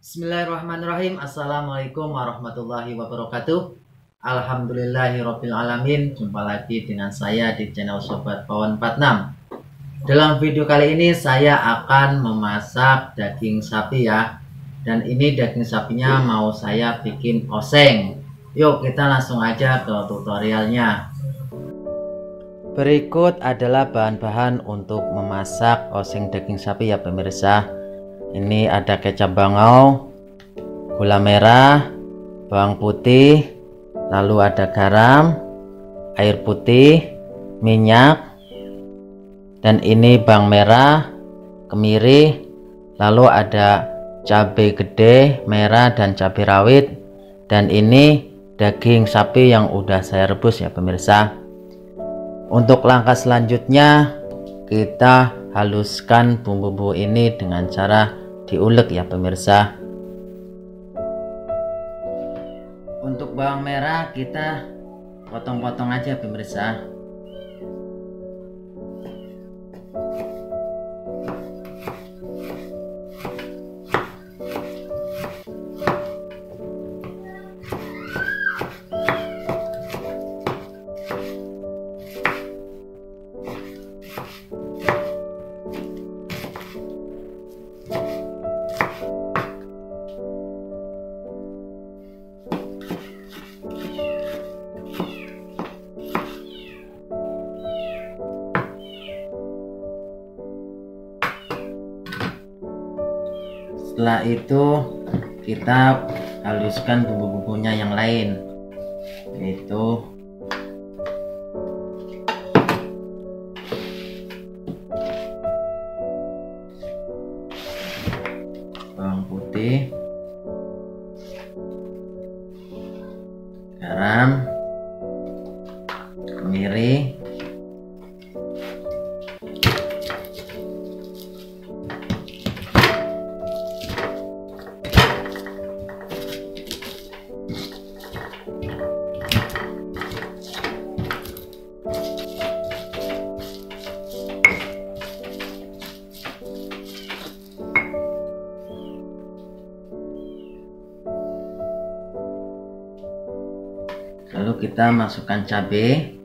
Bismillahirrahmanirrahim. Assalamualaikum warahmatullahi wabarakatuh. Alhamdulillahirabbil Jumpa lagi dengan saya di channel Sobat Pawon 46 Dalam video kali ini saya akan memasak daging sapi ya. Dan ini daging sapinya mau saya bikin oseng. Yuk kita langsung aja ke tutorialnya. Berikut adalah bahan-bahan untuk memasak oseng daging sapi ya pemirsa ini ada kecap bangau gula merah bawang putih lalu ada garam air putih minyak dan ini bawang merah kemiri lalu ada cabai gede merah dan cabai rawit dan ini daging sapi yang udah saya rebus ya pemirsa. Untuk langkah selanjutnya kita haluskan bumbu-bumbu ini dengan cara diulek ya pemirsa. Untuk bawang merah kita potong-potong aja pemirsa setelah itu kita haluskan bumbu-bumbunya yang lain. Yaitu bawang putih kita masukkan cabai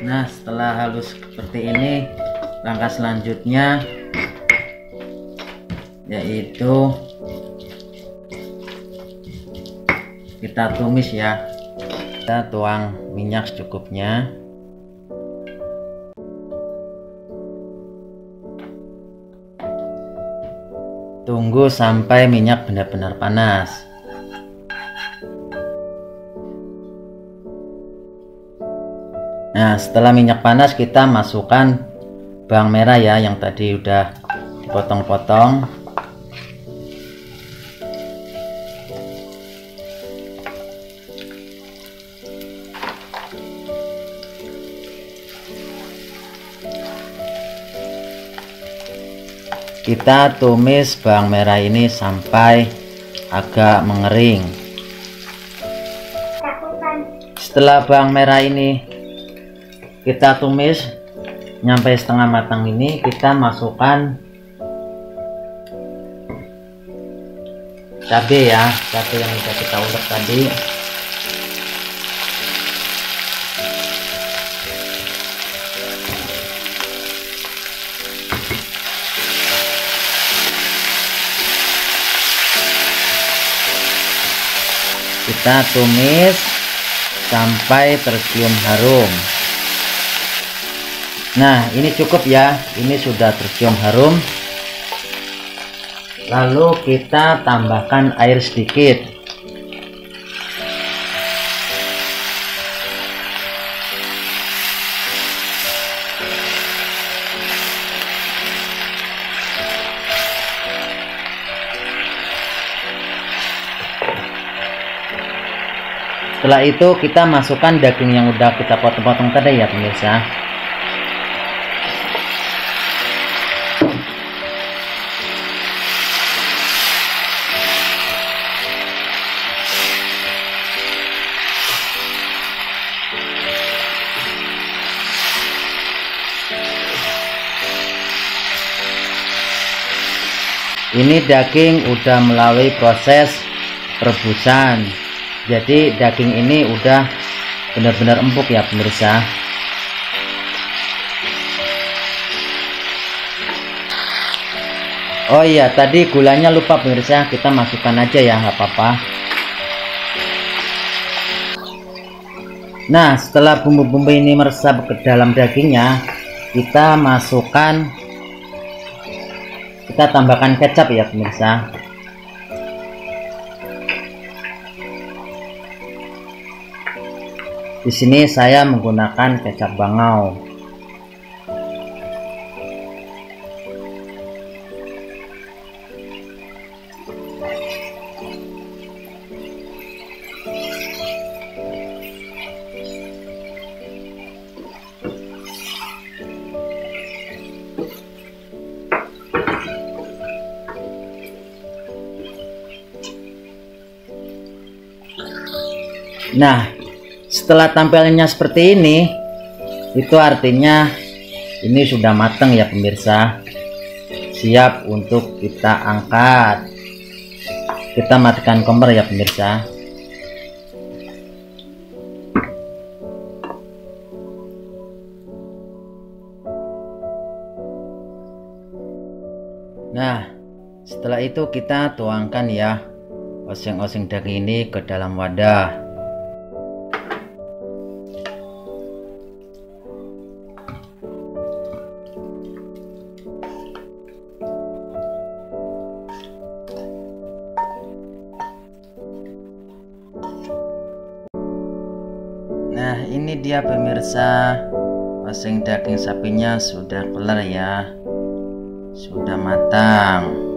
nah setelah halus seperti ini langkah selanjutnya yaitu kita tumis ya. Kita tuang minyak secukupnya Tunggu sampai minyak benar-benar panas. Nah, setelah minyak panas kita masukkan bawang merah ya yang tadi udah dipotong-potong. Kita tumis bawang merah ini sampai agak mengering. Setelah bawang merah ini kita tumis nyampe setengah matang ini kita masukkan cabai ya cabai yang sudah kita ulek tadi kita tumis sampai tercium harum. Nah ini cukup ya. Ini sudah tercium harum. Lalu kita tambahkan air sedikit setelah itu kita masukkan daging yang udah kita potong-potong tadi ya pemirsa. Ini daging udah melalui proses rebusan jadi daging ini udah benar-benar empuk ya pemirsa. Oh iya tadi gulanya lupa pemirsa. Kita masukkan aja ya nggak apa-apa. Nah setelah bumbu-bumbu ini meresap ke dalam dagingnya kita masukkan kita tambahkan kecap ya pemirsa di sini saya menggunakan kecap bangau. Nah, setelah tampilnya seperti ini, itu artinya ini sudah matang ya pemirsa. Siap untuk kita angkat. Kita matikan kompor ya pemirsa. Nah, setelah itu kita tuangkan ya oseng-oseng daging ini ke dalam wadah. Dia pemirsa. Oseng daging sapinya sudah kelar ya. Sudah matang